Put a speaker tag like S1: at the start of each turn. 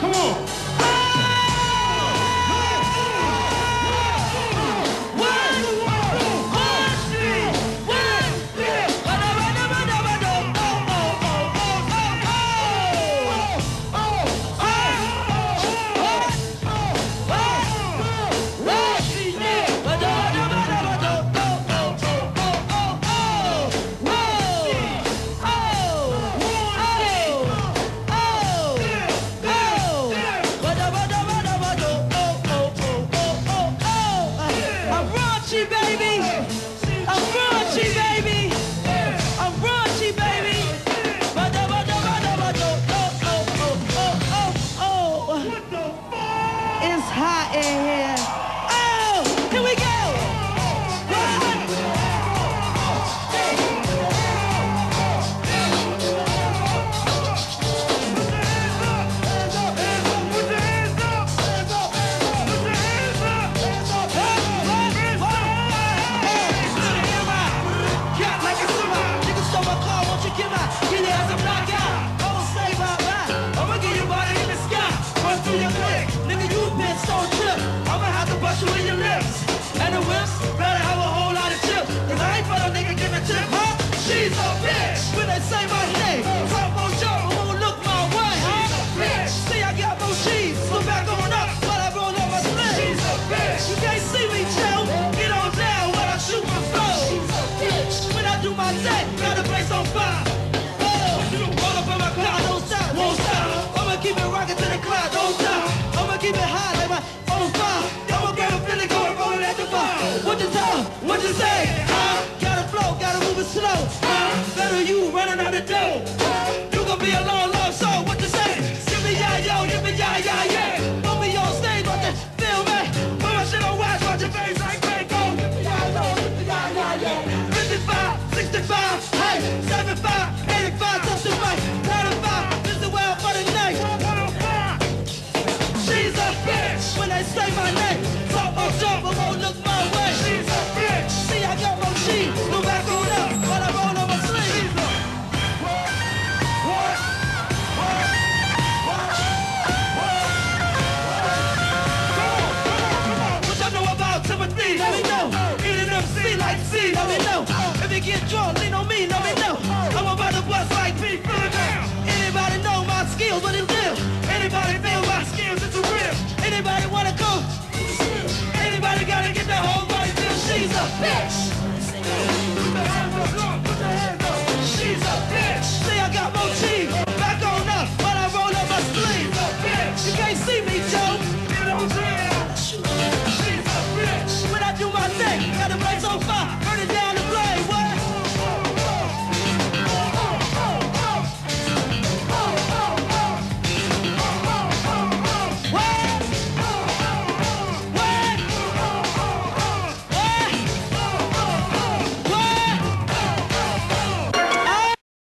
S1: Come on.
S2: eh, She's a bitch. When they say my name, talk jump, won't look my way. She's a bitch. See, I got more cheese. Up, but I roll up my. She's a bitch. You can't see me, Get on down I shoot my. She's a bitch. When I do my got the place on fire. Do. Let me know. Eating them see like see. let me know. If you get drunk, lean on me, let me know. I'm about to bust like